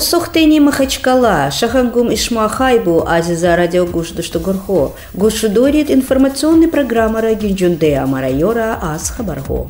Совтени Махачкала, Шахангум Ишмахайбу, Азиза Радио Гушдушту Гурхо, Гушудорит информационная программа Рагинджунде Амарайора Асхабарго.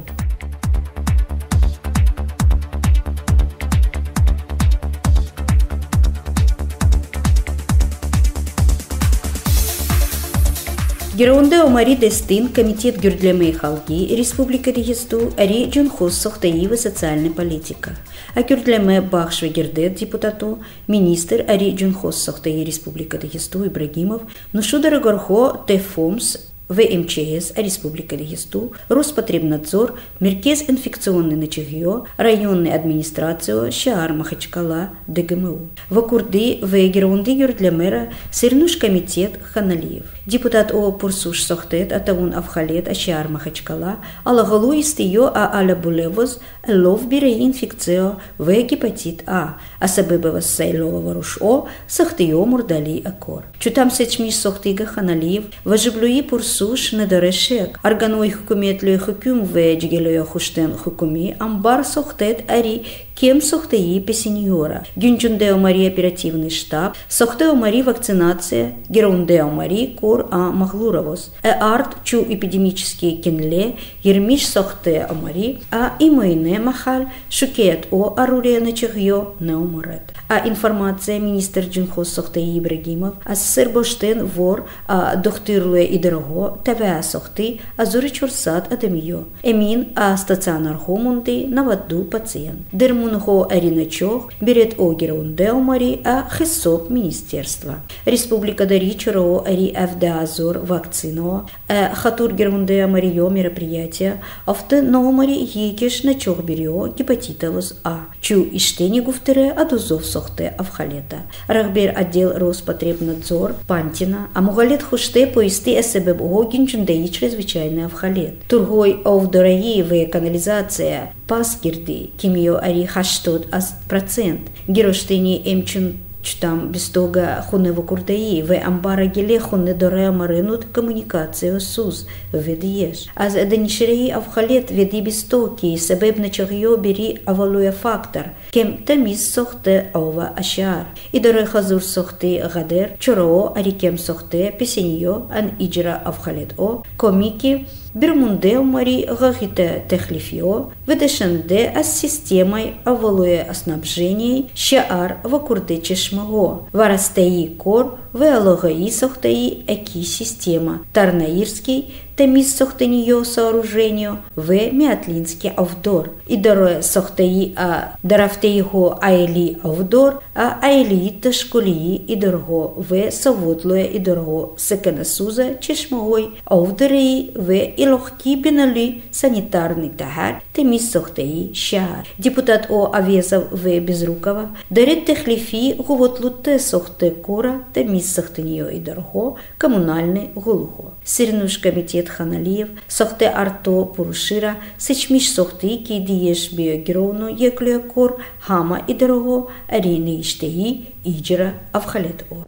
Гераунде омари дестин комитет гюрдлеме халги республика Дагесту ари джунхус сохтаива социальная политика. А гюрдлеме бахшве гердет депутату министр ари джунхус сохтаи республика Дагесту Ибрагимов нушудара горхо тефумс ВМЧС Республика Дагесту, Роспотребнадзор, Меркез инфекционный начагье, районный администрацию, Шаар Махачкала, ДГМУ. Вакурды в Герундигер для мэра Сырнуш комитет Ханалиев. Депутат О Пурсуш Сохтет, Атаун Авхалет, Ашаар Махачкала, Алагалу истио а Аля Булевоз, Лов бире инфекцио в гепатит А, а сабыбова Сайлова Варуш О, Сахтио Мурдали Акор. Чутам сечмиш Сохтига Ханалиев, Важиблюи Пурсуш суш недорешек. Арганой хукуметлю хукум веджгелю хуштен хукуми, амбар сохтет ари кем сохтеи песеньора. Гюнчундео Мари оперативный штаб, сохтео Мари вакцинация, герундео Мари кор а махлуровос. Э арт чу эпидемические кенле, ермиш сохтео Мари, а имойне махаль, шукет о аруле чехьё не умрет. А информация министр Джинхос Сохтеи Ибрагимов, а сырбоштен вор, а дохтырлуе и дорого, тавя сохты, а зури чурсат адемьё. Эмин, а стационар хомунды, наваду пациент. Дерму Мунхо Ариначох, Берет Огерун Деомари, а Хесоп Министерства. Республика Даричеро Ари Авдазор вакцино, а Хатур Герунде Марио мероприятия, авто Номари Екеш Начох Берио гепатитовус А. Чу Иштени Гуфтере Адузов Сохте Авхалета. Рахбер отдел Роспотребнадзор Пантина, а Мугалет Хуште поисты СБ Богин Чундеи чрезвычайный Авхалет. Тургой Овдораи канализация Паскирды, Кимио Ари хаштод аз процент. Героштини емчун чтам бистога хуне вокурдаи, ве амбара геле хуне доре маринут коммуникацию сус ведиеш. Аз денишреи авхалет веди бистоки, себеб на чагьо бери авалуя фактор, кем тамис сохте ова ашар. И доре хазур сохте гадер, чоро арикем сохте песеньо ан иджра авхалет о, комики Бермунде Мари Гахите Техлифио, Ведешенде с системой оволуе снабжения Шаар Вакурде Чешмаго, Варастеи Кор, Веалогаи Сохтаи Эки система, Тарнаирский Темис Сохтаньо сооружению, В. Мятлинский Авдор, и Дороe Сохтаи А Дарафтеиго Айли Авдор, а Айли Ташкулии и Дорго В. Саводлуе и Дорго Секенасуза Чешмагой Авдорей В. Илохки Бенали санитарный тахар Темис Сохтаи Шар. Депутат О. Авезов В. Безрукова, Дарет Техлифи Гувотлуте Сохте Кора Темис Сохтаньо и Дорго коммунальный Гулухо. Сирнуш комитет Ханалиев, сохте арто Пурушира, сечмиш сохти ки диеш биогерону еклюекор, хама и дорого, арины иштеи, иджера авхалет о.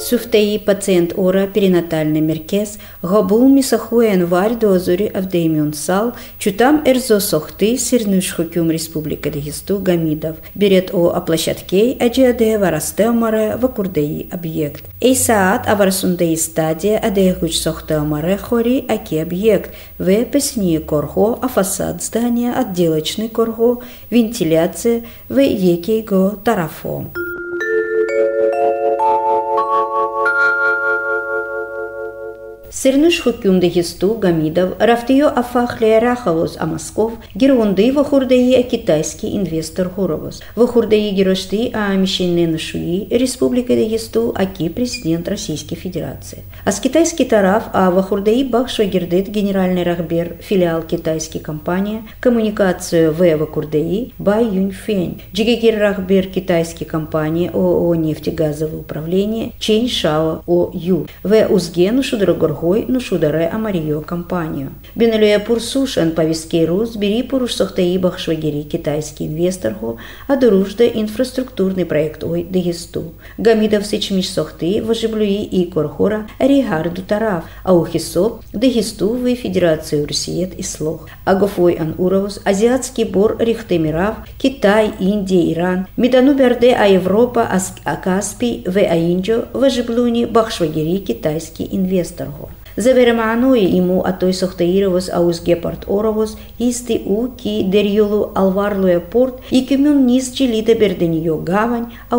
Суфтеи пациент ора перинатальный меркез, габул мисаху январь до азури авдеймион сал, чутам эрзо сохты сирнуш хукюм республика Дагесту гамидов, берет о оплощадке аджиаде варасте маре вакурдеи объект. Эй саат аварсундеи стадия адеягуч сохте маре хори аки объект, в песни корхо, а фасад здания отделочный корхо, вентиляция, в екейго тарафо. Сырныш хукюмды хисту гамидов рафтио афахле рахавоз амасков герунды вахурдаи китайский инвестор хуровоз. Вахурдаи герошты а мишенне нашуи республика Дагесту аки президент Российской Федерации. А с китайский тараф а вахурдаи бахшо гердет генеральный рахбер филиал китайской компании коммуникацию в вахурдаи Бай Юньфень. Джигегер рахбер китайской компании ООО нефтегазовое управление Чень Шао О Ю. В Узгену Шудрогорху горгой ну шударе амарио компанию. Бенелюя пурсушен повестки рус бери поруш сохтаи бахшвагери китайский инвесторго, а доружда инфраструктурный проект ой дегисту. Гамидов сечмиш сохты вожиблюи и корхора ригарду тарав, а ухисоп дегисту в Федерацию Русиет и слох. Агофой ан уровус азиатский бор рихтемирав, Китай, Индия, Иран, Медану берде а Европа, а Каспий, в Аинджо, вожиблюни бахшвагери китайский инвестор. Завереманує йому а той сохтаїровос аус гепард оровос, істи у ки дерьолу алварлуя порт, і кюмюн низ челіде берденьо гавань, а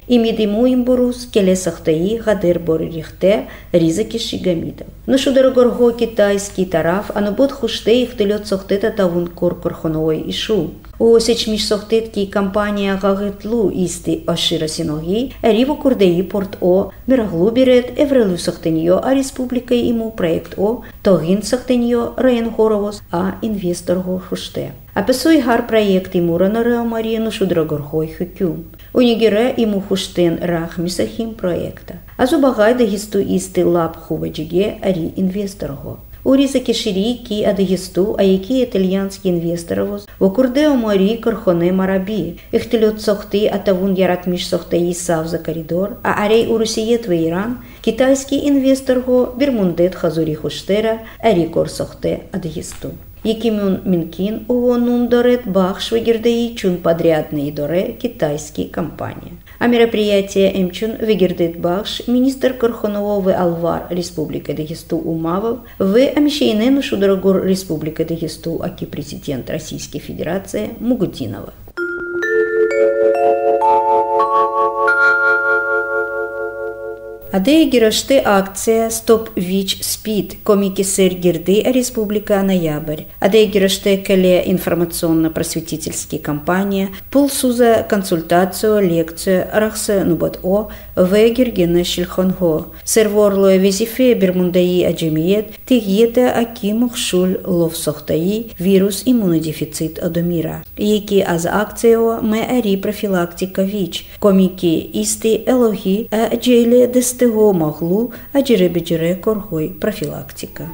урсиет. И мидиму им бурус, келе сахтаи, гадер боририхте, ризаки шигамидов. Но шудорогорго китайский тараф, а но бот хуште их телет сохтета тавун кор корхоновой ишу. Осеч між сохтитки компанія гагетлу істи ашира синоги, риво курдеї порт О, мираглу бірет, еврелу сохтеньо, а республіка йому проект О, тогін сохтеньо, рейн горовос, а інвестор го хуште. А песой гар проект ему ранара Марину шудрагорхой хюкю. Унигере ему хуштен рах мисахим проекта. А зубагай да гисту исти лап хуваджиге ари инвесторго. Уріза киширійки адегісту, а які італьянські інвесторовоз, в окурдео морі корхоне марабі, ихтельот сохти, а тавун ярат між сохтаї сав за коридор, а арей у Росієт в Іран, китайський інвестор го бірмундет хазурі хуштера, арі кор сохте адегісту. Якимун Минкин уонун дорет бах швагердеи чун подрядные доре китайские компании. А мероприятие Эмчун Вегердет Бахш, министр Корхонового Алвар Республика Дагесту Умавов, в Амишейнену Шудорогор Республика Дагесту, аки президент Российской Федерации Мугутинова. Адея гираште акция «Стоп ВИЧ СПИД» комики сэр Гирды Республика Ноябрь. Адея гираште кале информационно-просветительские кампания Пулсуза консультацию, лекцию Рахса Нубат О в Гиргена Шильхонго. Серворло везифе Бермундаи Аджемиет Тигета Акимух Шуль Лов Сохтаи вирус иммунодефицит Одомира. Які аз акцио ме ари профилактика ВИЧ. Комики исти Аджейле Дестер стего моглу, а джере коргой профилактика.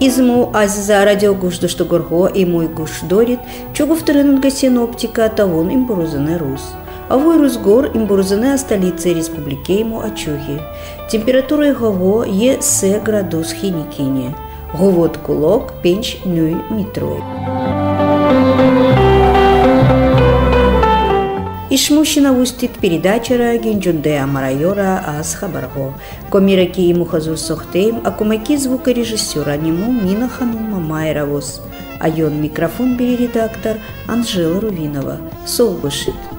Изму за радиогуш что горго и мой гуш дорит, чугу вторынунга синоптика талон имбурузаны рус. А вой русгор имбурузаны столицы республики ему очухи. Температура его е се градус хиникине. Говод кулок пенч нюй митрой. Ишмущина устит передачара гинджундея марайора аз хабарго. Комираки и мухазу сохтейм, а кумаки звукорежиссера нему Мина Майравус. А ён микрофон бери редактор Анжела Рувинова. Солбышит.